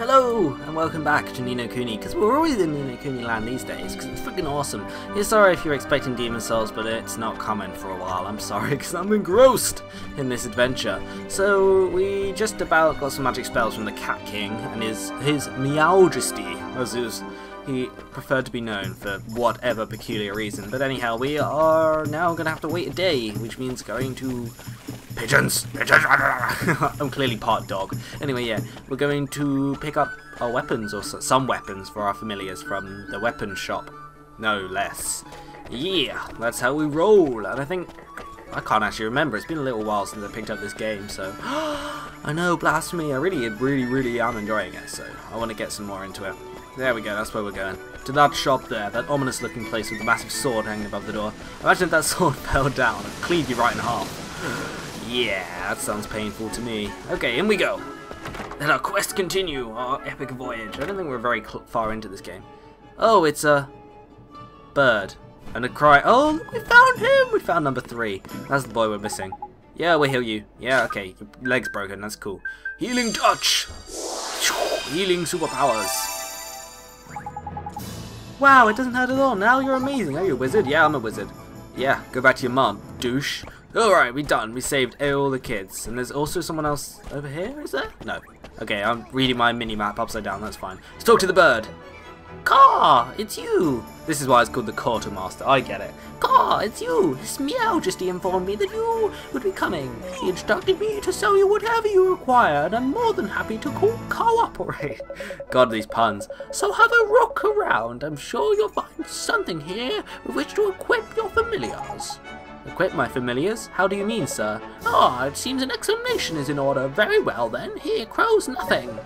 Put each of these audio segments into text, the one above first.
Hello, and welcome back to Ni No Kuni, because we're always in Ni No Kuni land these days, because it's freaking awesome. Yeah, sorry if you're expecting Demon Souls, but it's not coming for a while, I'm sorry, because I'm engrossed in this adventure. So, we just about got some magic spells from the Cat King, and his, his Meowjesty, as is he preferred to be known for whatever peculiar reason. But anyhow, we are now going to have to wait a day, which means going to Pigeons! Pigeons! I'm clearly part dog. Anyway, yeah, we're going to pick up our weapons, or some weapons for our familiars from the weapon shop. No less. Yeah, that's how we roll. And I think... I can't actually remember. It's been a little while since I picked up this game, so... I know, blasphemy. I really, really, really am enjoying it, so I want to get some more into it. There we go, that's where we're going. To that shop there, that ominous looking place with the massive sword hanging above the door. Imagine if that sword fell down and cleaved you right in half. Yeah, that sounds painful to me. Okay, in we go. Let our quest continue, our epic voyage. I don't think we're very far into this game. Oh, it's a bird. And a cry. Oh, we found him! We found number three. That's the boy we're missing. Yeah, we'll heal you. Yeah, okay. Your leg's broken. That's cool. Healing touch! Healing superpowers. Wow, it doesn't hurt at all. Now you're amazing. Are you a wizard? Yeah, I'm a wizard. Yeah, go back to your mom, douche. Alright, we done. We saved all the kids. And there's also someone else over here, is there? No. Okay, I'm reading my mini-map upside down, that's fine. Let's talk to the bird. Caw, it's you. This is why it's called the quartermaster. I get it. Caw, it's you. This Meowjesty informed me that you would be coming. He instructed me to sell you whatever you require, and I'm more than happy to co cooperate. God, these puns. So have a look around. I'm sure you'll find something here with which to equip your familiars. Equip my familiars? How do you mean, sir? Ah, oh, it seems an explanation is in order. Very well then, here crows nothing.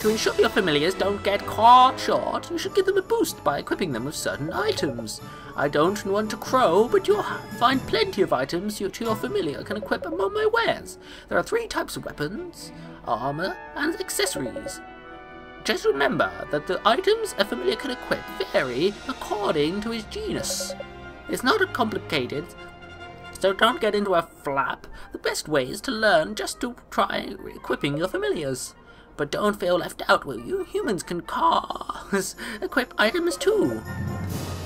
To ensure your familiars don't get caught short, you should give them a boost by equipping them with certain items. I don't want to crow, but you'll find plenty of items you, to your familiar can equip among my wares. There are three types of weapons, armor, and accessories. Just remember that the items a familiar can equip vary according to his genus. It's not complicated, so don't get into a flap. The best way is to learn just to try equipping your familiars. But don't feel left out, will you? Humans can cars equip items too.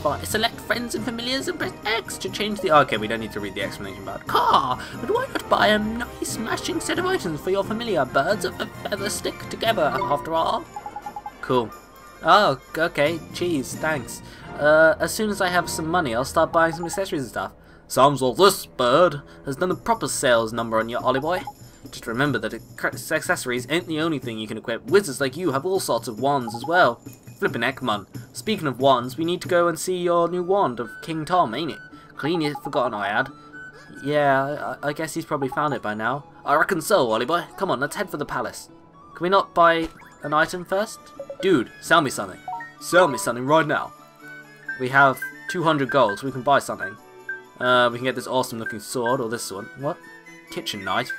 But select friends and familiars and press X to change the... Okay, we don't need to read the explanation about car. But why not buy a nice matching set of items for your familiar? Birds of a feather stick together, after all. Cool. Oh, okay. Cheese, thanks. Uh, as soon as I have some money, I'll start buying some accessories and stuff. Sounds like this bird has done a proper sales number on your Ollie boy. Just remember that accessories ain't the only thing you can equip. Wizards like you have all sorts of wands as well. Flippin' heck, man. Speaking of wands, we need to go and see your new wand of King Tom, ain't it? Clean you forgotten I had. Yeah, I, I guess he's probably found it by now. I reckon so, Ollie boy. Come on, let's head for the palace. Can we not buy an item first? Dude, sell me something. Sell me something right now. We have 200 gold, so we can buy something. Uh, we can get this awesome looking sword, or this one. What? Kitchen knife?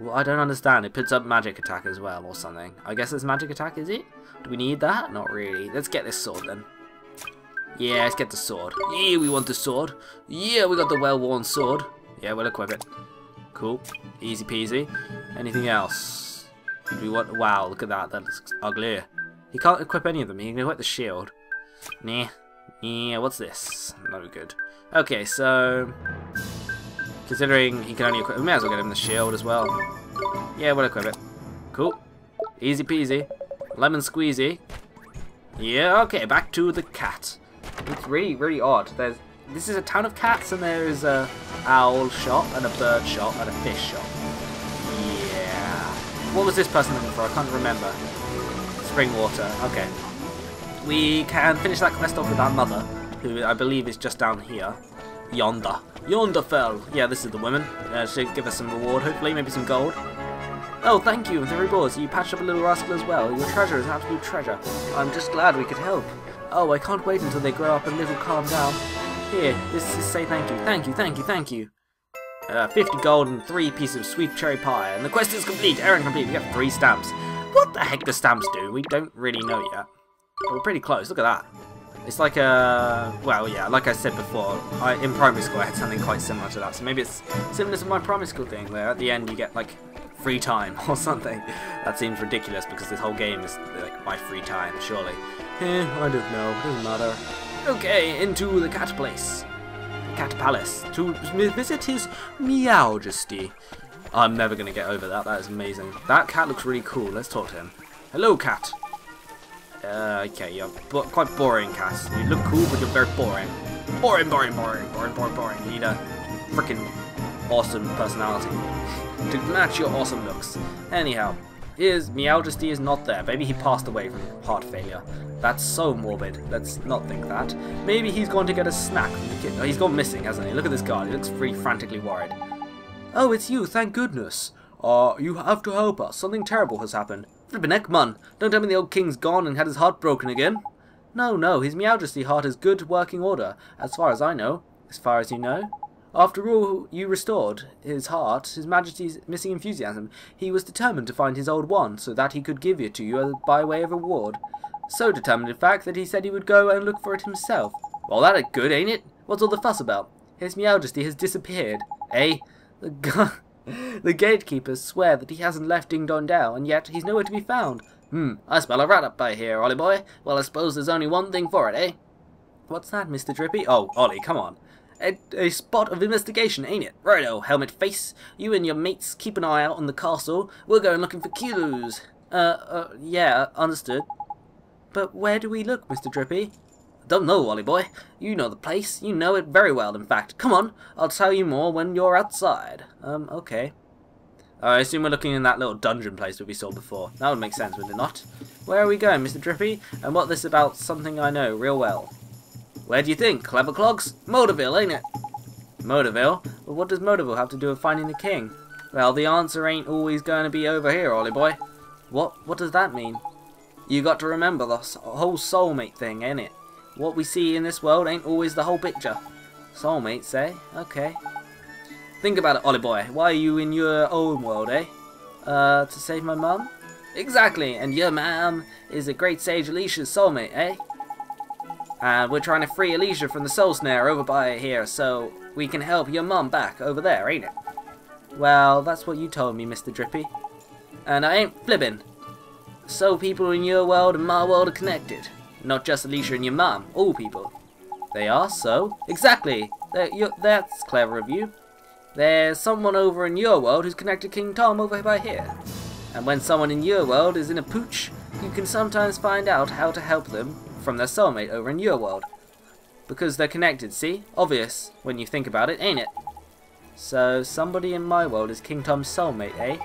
Well, I don't understand. It puts up magic attack as well, or something. I guess it's magic attack, is it? Do we need that? Not really. Let's get this sword then. Yeah, let's get the sword. Yeah, we want the sword. Yeah, we got the well-worn sword. Yeah, we'll equip it. Cool. Easy peasy. Anything else? Do we want... Wow, look at that. That looks ugly. He can't equip any of them. He can equip the shield. Nah. Yeah, what's this? No good. Okay, so... Considering he can only equip... We may as well get him the shield as well. Yeah, we'll equip it. Cool. Easy peasy. Lemon squeezy. Yeah, okay, back to the cat. It's really, really odd. There's... This is a town of cats, and there is a owl shop, and a bird shop, and a fish shop. Yeah. What was this person looking for? I can't remember. Spring water. Okay. We can finish that quest off with our mother who I believe is just down here. Yonder. Yonder fell. Yeah, this is the woman. Uh, she'll give us some reward, hopefully, maybe some gold. Oh, thank you, the rewards. You patched up a little rascal as well. Your treasure is an absolute treasure. I'm just glad we could help. Oh, I can't wait until they grow up a little calm down. Here, this is say thank you. Thank you, thank you, thank you. Uh, 50 gold and 3 pieces of sweet cherry pie. And the quest is complete. Errand complete. We get 3 stamps. What the heck do stamps do? We don't really know yet. We're pretty close. Look at that. It's like a, well, yeah, like I said before, I, in primary school I had something quite similar to that. So maybe it's similar to my primary school thing, where at the end you get like free time or something. That seems ridiculous because this whole game is like my free time, surely. Eh, I don't know, doesn't matter. Okay, into the cat place. Cat Palace to visit his meow Meowjesty. I'm never going to get over that. That is amazing. That cat looks really cool. Let's talk to him. Hello, cat. Uh, okay, you're quite boring, Cass. You look cool, but you're very boring. Boring, boring, boring, boring, boring, boring. You need a freaking awesome personality to match your awesome looks. Anyhow, his Meowjesty is not there. Maybe he passed away from heart failure. That's so morbid. Let's not think that. Maybe he's going to get a snack from the kid. Oh, he's gone missing, hasn't he? Look at this guy. He looks pretty frantically worried. Oh, it's you. Thank goodness. Uh, you have to help us. Something terrible has happened. Flippin' heck. Don't tell me the old king's gone and had his heart broken again. No, no. His Meowjesty heart is good working order, as far as I know. As far as you know. After all you restored his heart, his majesty's missing enthusiasm, he was determined to find his old one, so that he could give it to you by way of reward. So determined, in fact, that he said he would go and look for it himself. Well, that good, ain't it? What's all the fuss about? His Meowjesty has disappeared. Eh? The, the gatekeepers swear that he hasn't left Ding Dong Dell, and yet he's nowhere to be found. Hmm, I smell a rat up by here, Ollie boy. Well, I suppose there's only one thing for it, eh? What's that, Mr. Drippy? Oh, Ollie, come on. A, a, spot of investigation, ain't it? Righto, helmet face. You and your mates keep an eye out on the castle. We're going looking for clues. Uh, uh, yeah, understood. But where do we look, Mr. Drippy? Don't know, Wally boy. You know the place. You know it very well, in fact. Come on, I'll tell you more when you're outside. Um, okay. I assume we're looking in that little dungeon place that we saw before. That would make sense, would it not? Where are we going, Mr. Drippy? And what this about something I know real well? Where do you think? Clever clogs? Motorville, ain't it? Motorville? Well, what does Motorville have to do with finding the king? Well, the answer ain't always going to be over here, Ollie boy. What? What does that mean? You got to remember the whole soulmate thing, ain't it? What we see in this world ain't always the whole picture. Soulmates, eh? Okay. Think about it, Ollie boy. Why are you in your own world, eh? Uh, to save my mum? Exactly, and your mum is a great sage Alicia's soulmate, eh? And we're trying to free Alicia from the soul snare over by here, so we can help your mum back over there, ain't it? Well, that's what you told me, Mr. Drippy. And I ain't flippin'. So people in your world and my world are connected. Not just Alicia and your mum, all people. They are, so? Exactly! That's clever of you. There's someone over in your world who's connected King Tom over by here. And when someone in your world is in a pooch, you can sometimes find out how to help them from their soulmate over in your world. Because they're connected, see? Obvious, when you think about it, ain't it? So, somebody in my world is King Tom's soulmate, eh?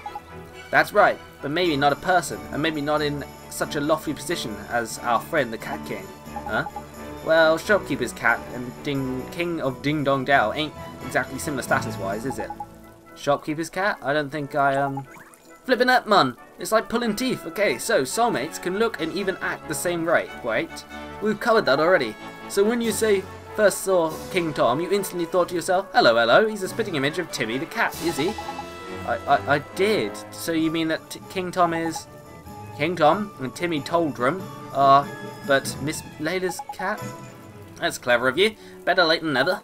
That's right, but maybe not a person, and maybe not in such a lofty position as our friend the Cat King. Huh? Well, Shopkeeper's cat and Ding King of Ding Dong Dell ain't exactly similar status-wise, is it? Shopkeeper's cat? I don't think I, um... Flipping that, man! It's like pulling teeth. Okay, so soulmates can look and even act the same right, right? We've covered that already. So when you say first saw King Tom, you instantly thought to yourself, hello, hello, he's a spitting image of Timmy the cat, is he? I, I, I did. So you mean that T King Tom is... King Tom and Timmy Toldrum are... But Miss Layla's cat? That's clever of you. Better late than never.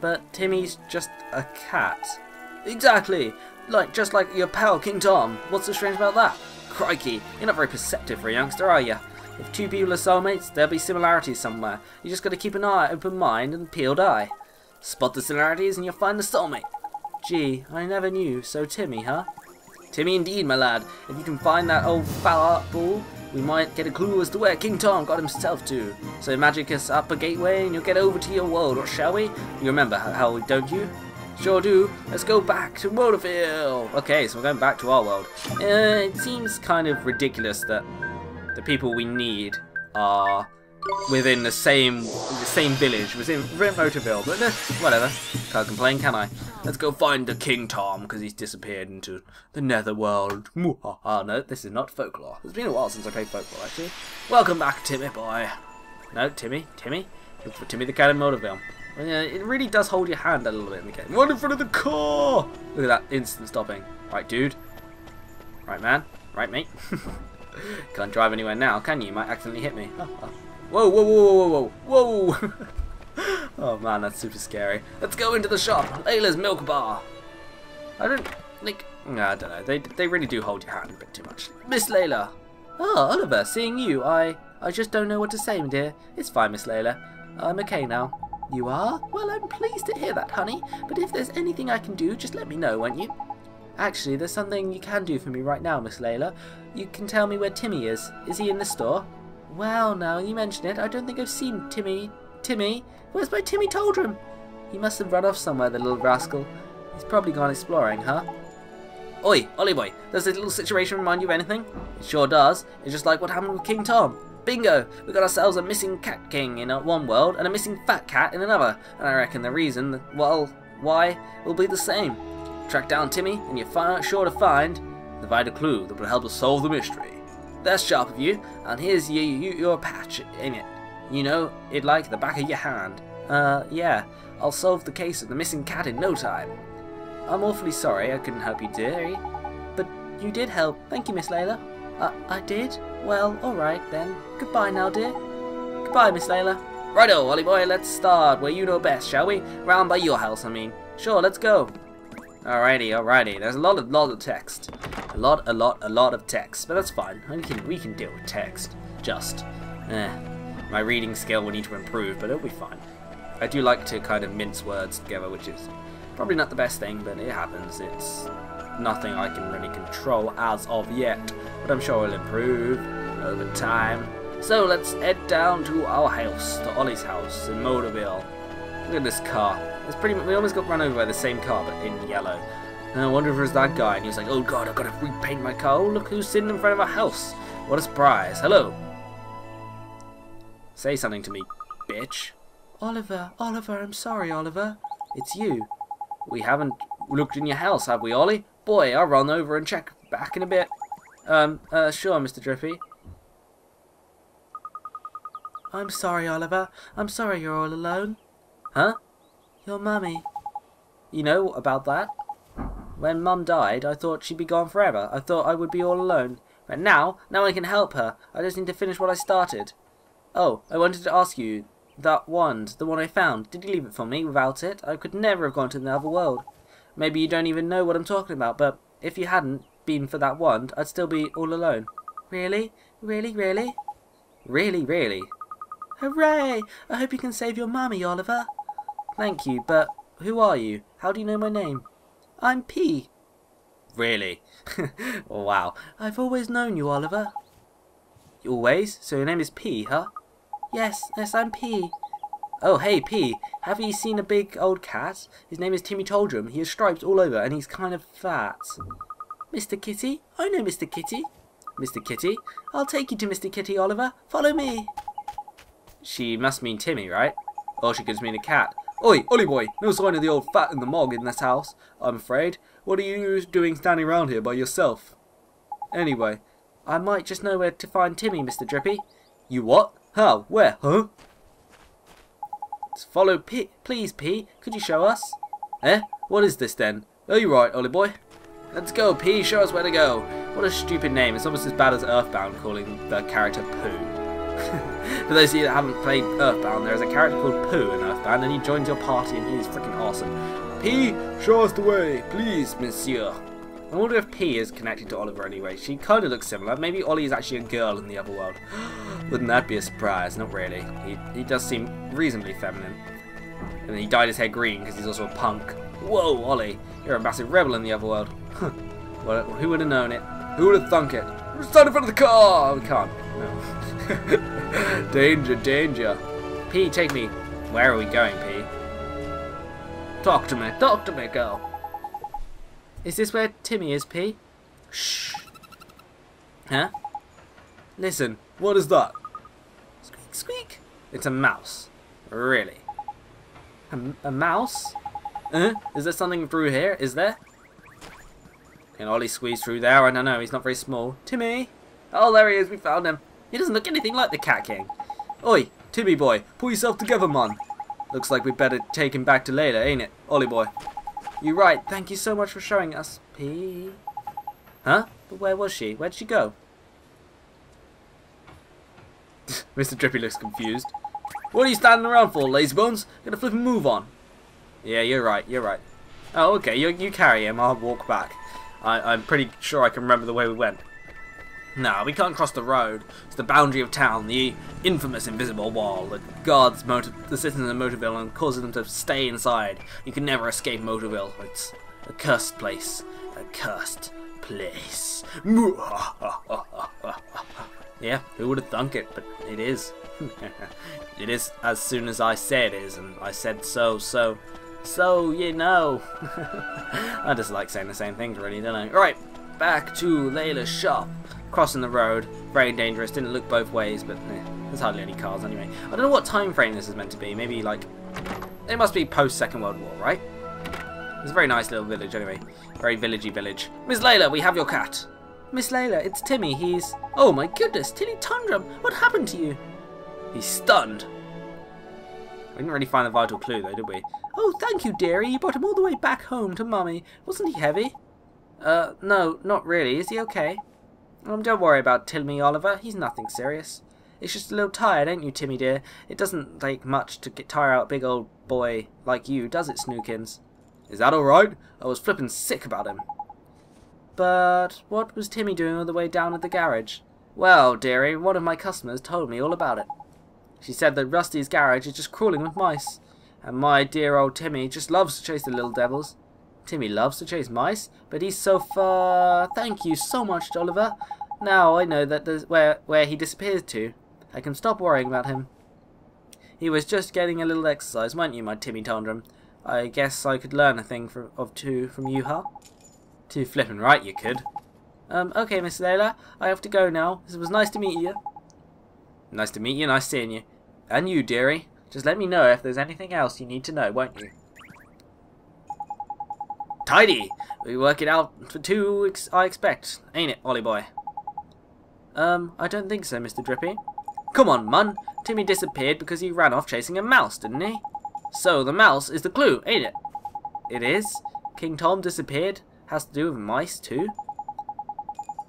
But Timmy's just a cat. Exactly. Like, just like your pal King Tom. What's so strange about that? Crikey, you're not very perceptive for a youngster, are you? If two people are soulmates, there'll be similarities somewhere. You just gotta keep an eye, open mind, and peeled eye. Spot the similarities and you'll find the soulmate. Gee, I never knew. So Timmy, huh? Timmy indeed, my lad. If you can find that old foul ball, we might get a clue as to where King Tom got himself to. So magic us up a gateway and you'll get over to your world, or shall we? You remember how, we don't you? Sure do. Let's go back to Motorville. Okay, so we're going back to our world. Uh, it seems kind of ridiculous that the people we need are within the same the same village, within Motorville, but uh, whatever. Can't complain, can I? Let's go find the King Tom, because he's disappeared into the netherworld. No, this is not folklore. It's been a while since I played folklore, actually. Welcome back, Timmy boy. No, Timmy, Timmy. Look for Timmy the Cat in Motorville. Yeah, it really does hold your hand a little bit in the game. One in front of the car! Look at that instant stopping. Right, dude. Right, man. Right, mate. Can't drive anywhere now, can you? You might accidentally hit me. Whoa, whoa, whoa, whoa, whoa, whoa! oh man, that's super scary. Let's go into the shop. Layla's Milk Bar. I don't, like, I don't know. They they really do hold your hand a bit too much. Miss Layla. Oh, Oliver, seeing you, I I just don't know what to say, dear. It's fine, Miss Layla. I'm okay now. You are? Well, I'm pleased to hear that, honey. But if there's anything I can do, just let me know, won't you? Actually, there's something you can do for me right now, Miss Layla. You can tell me where Timmy is. Is he in the store? Well, now you mention it, I don't think I've seen Timmy. Timmy? Where's my Timmy Toldrum? He must have run off somewhere, the little rascal. He's probably gone exploring, huh? Oi, Ollie boy, does this little situation remind you of anything? It sure does. It's just like what happened with King Tom. Bingo! We got ourselves a missing cat king in one world and a missing fat cat in another. And I reckon the reason, well, why, will be the same. Track down Timmy, and you're sure to find the vital clue that will help us solve the mystery. That's sharp of you, and here's your, your patch in it. You know, it like the back of your hand. Uh, yeah, I'll solve the case of the missing cat in no time. I'm awfully sorry I couldn't help you, dearie. But you did help. Thank you, Miss Layla. I, I did? Well, alright then. Goodbye now, dear. Goodbye, Miss Layla. Righto, Ollie boy, let's start where you know best, shall we? Round by your house, I mean. Sure, let's go. Alrighty, alrighty. There's a lot of lot of text. A lot, a lot, a lot of text. But that's fine. We can we can deal with text. Just. Eh. My reading skill will need to improve, but it'll be fine. I do like to kind of mince words together, which is probably not the best thing, but it happens. It's nothing I can really control as of yet, but I'm sure it'll improve over time. So let's head down to our house, to Ollie's house in Motorville. Look at this car. It's pretty. We almost got run over by the same car, but in yellow. And I wonder if it was that guy. And he was like, "Oh God, I've got to repaint my car. Oh, look who's sitting in front of our house. What a surprise! Hello. Say something to me, bitch." Oliver, Oliver, I'm sorry, Oliver. It's you. We haven't looked in your house, have we, Ollie? Boy, I'll run over and check back in a bit. Um, uh, sure, Mr. Drippy. I'm sorry, Oliver. I'm sorry you're all alone. Huh? Your mummy. You know about that? When Mum died, I thought she'd be gone forever. I thought I would be all alone. But now, now I can help her. I just need to finish what I started. Oh, I wanted to ask you, that wand, the one I found, did you leave it for me? Without it, I could never have gone to the other world. Maybe you don't even know what I'm talking about, but if you hadn't been for that wand, I'd still be all alone. Really? Really, really? Really, really? Hooray! I hope you can save your mummy, Oliver. Thank you, but who are you? How do you know my name? I'm Pea. Really? Oh, wow. I've always known you, Oliver. Always? So your name is Pea, huh? Yes, yes, I'm Pea. Oh, hey, Pea. Have you seen a big old cat? His name is Timmy Toldrum. He has stripes all over, and he's kind of fat. Mr. Kitty? I know Mr. Kitty. Mr. Kitty? I'll take you to Mr. Kitty, Oliver. Follow me. She must mean Timmy, right? Or she could mean a cat. Oi, Ollie boy, no sign of the old fat in the mog in this house, I'm afraid. What are you doing standing around here by yourself? Anyway, I might just know where to find Timmy, Mr. Drippy. You what? How? Where? Huh? Let's follow Pea. Please, Pea. Could you show us? Eh? What is this then? Oh, you're right, Ollie boy. Let's go, Pea. Show us where to go. What a stupid name. It's almost as bad as Earthbound calling the character Pooh. For those of you that haven't played Earthbound, there is a character called Pooh in Earthbound, and he joins your party, and he is freaking awesome. Pea, show us the way, please, monsieur. I wonder if Pea is connected to Oliver anyway. She kind of looks similar. Maybe Ollie is actually a girl in the other world. Wouldn't that be a surprise? Not really. He, he does seem reasonably feminine. And he dyed his hair green because he's also a punk. Whoa, Ollie, you're a massive rebel in the other world. well, who would have known it? Who would have thunk it? Stand in front of the car! Oh, we can't. No. danger, danger. Pea, take me. Where are we going, Pea? Talk to me. Talk to me, girl. Is this where Timmy is, Pea? Shh. Huh? Listen. What is that? Squeak, squeak. It's a mouse. Really? A, a mouse? Uh, is there something through here? Is there? Can Ollie squeeze through there? I don't know. He's not very small. Timmy! Oh, there he is. We found him. He doesn't look anything like the Cat King. Oi, Timmy boy, pull yourself together, man. Looks like we'd better take him back to Layla, ain't it, Ollie boy? You're right. Thank you so much for showing us, Pea. Huh? But where was she? Where'd she go? Mr. Drippy looks confused. What are you standing around for, lazybones? Gonna flip and move on. Yeah, you're right. You're right. Oh, okay. You you carry him. I'll walk back. I, I'm pretty sure I can remember the way we went. No, we can't cross the road. It's the boundary of town, the infamous invisible wall that guards the citizens of Motorville and causes them to stay inside. You can never escape Motorville. It's a cursed place. A cursed place. yeah, who would have thunk it, but it is. it is as soon as I say it is, and I said so, so, so, you know. I just like saying the same things, really, don't I? Alright, back to Layla's shop crossing the road. Very dangerous. Didn't look both ways, but eh, there's hardly any cars anyway. I don't know what time frame this is meant to be. Maybe like it must be post Second World War, right? It's a very nice little village anyway. Very villagey village. Miss Layla, we have your cat. Miss Layla, it's Timmy. He's... Oh my goodness, Tilly Tundrum. What happened to you? He's stunned. We didn't really find a vital clue though, did we? Oh, thank you, dearie. You brought him all the way back home to Mummy. Wasn't he heavy? Uh, no, not really. Is he okay? Um, don't worry about Timmy, Oliver. He's nothing serious. It's just a little tired, ain't you, Timmy dear? It doesn't take much to get tire out a big old boy like you, does it, Snookins? Is that alright? I was flippin' sick about him. But what was Timmy doing all the way down at the garage? Well, dearie, one of my customers told me all about it. She said that Rusty's garage is just crawling with mice. And my dear old Timmy just loves to chase the little devils. Timmy loves to chase mice, but he's so far... Thank you so much, Oliver. Now I know that there's where, where he disappeared to. I can stop worrying about him. He was just getting a little exercise, weren't you, my Timmy Tondrum? I guess I could learn a thing from, of two from you, huh? Too flippin' right you could. Um, okay, Miss Layla, I have to go now. It was nice to meet you. Nice to meet you, nice seeing you. And you, dearie. Just let me know if there's anything else you need to know, won't you? Tidy! We work it out for two, ex I expect. Ain't it, Ollie boy? Um, I don't think so, Mr. Drippy. Come on, Mun. Timmy disappeared because he ran off chasing a mouse, didn't he? So, the mouse is the clue, ain't it? It is? King Tom disappeared? Has to do with mice, too?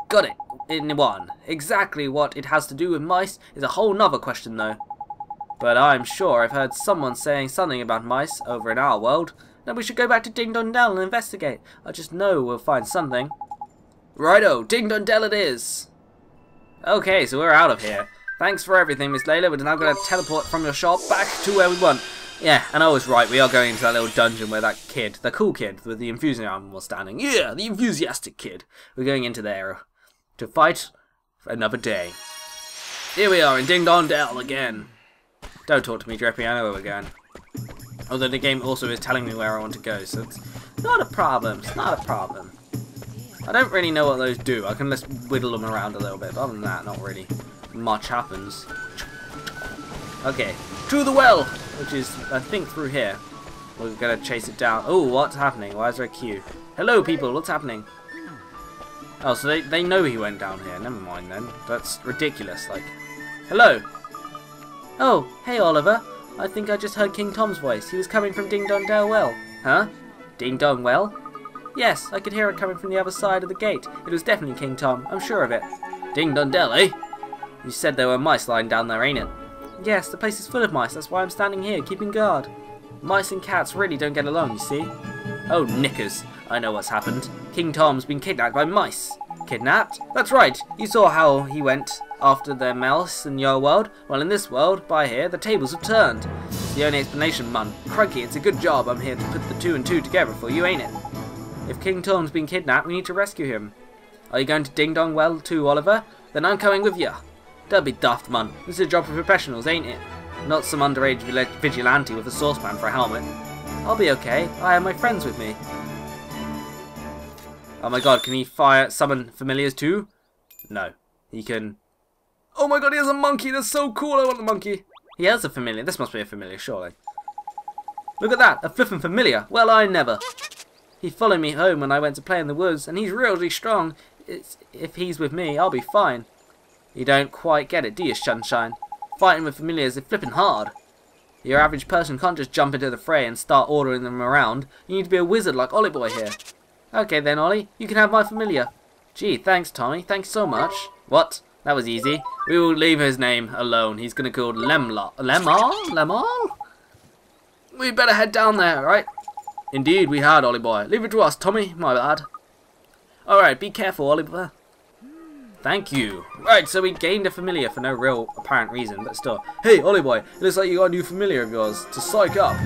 Got it. In one. Exactly what it has to do with mice is a whole nother question, though. But I'm sure I've heard someone saying something about mice over in our world. Then we should go back to Ding Dong Dell and investigate. I just know we'll find something. Righto, Ding Dong Dell it is. Okay, so we're out of here. Thanks for everything, Miss Layla. We're now going to teleport from your shop back to where we want. Yeah, and I was right. We are going into that little dungeon where that kid, the cool kid with the enthusiasm was standing. Yeah, the enthusiastic kid. We're going into there to fight for another day. Here we are in Ding Dong Dell again. Don't talk to me, Drippy. I know where we're going. Although the game also is telling me where I want to go, so it's not a problem. It's not a problem. I don't really know what those do. I can just whittle them around a little bit. But other than that, not really much happens. Okay, to the well, which is, I think, through here. We're going to chase it down. Oh, what's happening? Why is there a queue? Hello, people. What's happening? Oh, so they, they know he went down here. Never mind, then. That's ridiculous. Like, hello. Oh, hey, Oliver. I think I just heard King Tom's voice. He was coming from Ding Dong Dell Well. Huh? Ding Dong Well? Yes, I could hear it coming from the other side of the gate. It was definitely King Tom. I'm sure of it. Ding Dong Dell, eh? You said there were mice lying down there, ain't it? Yes, the place is full of mice. That's why I'm standing here, keeping guard. Mice and cats really don't get along, you see. Oh, knickers. I know what's happened. King Tom's been kidnapped by mice. Kidnapped? That's right. You saw how he went after their mouse in your world. Well, in this world, by here, the tables have turned. The only explanation, man. Crikey, it's a good job I'm here to put the two and two together for you, ain't it? If King Tom's been kidnapped, we need to rescue him. Are you going to Ding Dong Well too, Oliver? Then I'm coming with you. Don't be daft, man. This is a job for professionals, ain't it? Not some underage vigilante with a saucepan for a helmet. I'll be okay. I have my friends with me. Oh my god, can he fire summon familiars too? No. He can... Oh my god, he has a monkey! That's so cool! I want the monkey! He has a familiar. This must be a familiar, surely. Look at that! A flippin' familiar! Well, I never! He followed me home when I went to play in the woods, and he's really strong. It's, if he's with me, I'll be fine. You don't quite get it, do you, Sunshine? Fighting with familiars is flippin' hard. Your average person can't just jump into the fray and start ordering them around. You need to be a wizard like Ollie Boy here. Okay then, Ollie. You can have my familiar. Gee, thanks, Tommy. Thanks so much. What? That was easy. We will leave his name alone. He's gonna call Lemla. Lemar? Lemar? We better head down there, right? Indeed, we had, Ollie boy. Leave it to us, Tommy. My bad. Alright, be careful, Oliver. Thank you. Right, so we gained a familiar for no real apparent reason, but still. Hey, Ollie boy, it looks like you got a new familiar of yours to psych up.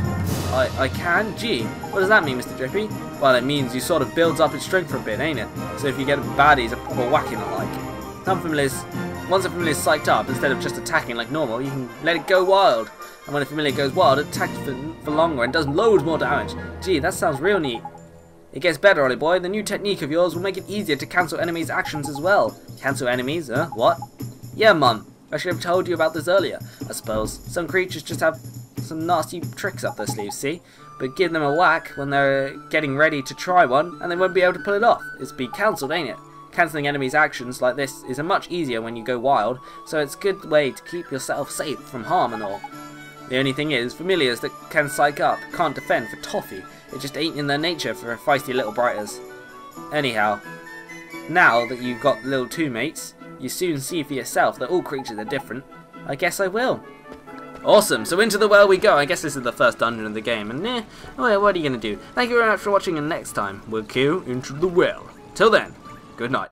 I, I can? Gee, what does that mean, Mr. Drippy? Well, it means you sort of builds up its strength for a bit, ain't it? So if you get a baddie, it's a proper whacking like. Some familiars, once a familiar is psyched up, instead of just attacking like normal, you can let it go wild. And when a familiar goes wild, it attacks for, for longer and does loads more damage. Gee, that sounds real neat. It gets better, Ollie boy. The new technique of yours will make it easier to cancel enemies' actions as well. Cancel enemies? Huh? What? Yeah, Mum. I should have told you about this earlier, I suppose. Some creatures just have some nasty tricks up their sleeves, see? But give them a whack when they're getting ready to try one, and they won't be able to pull it off. It's be cancelled, ain't it? Cancelling enemies' actions like this is a much easier when you go wild, so it's a good way to keep yourself safe from harm and all. The only thing is, familiars that can psych up can't defend for toffee. It just ain't in their nature for feisty little brighters. Anyhow, now that you've got little two mates, you soon see for yourself that all creatures are different. I guess I will. Awesome, so into the well we go. I guess this is the first dungeon of the game, and eh, well, what are you going to do? Thank you very much for watching, and next time, we'll queue into the well. Till then, good night.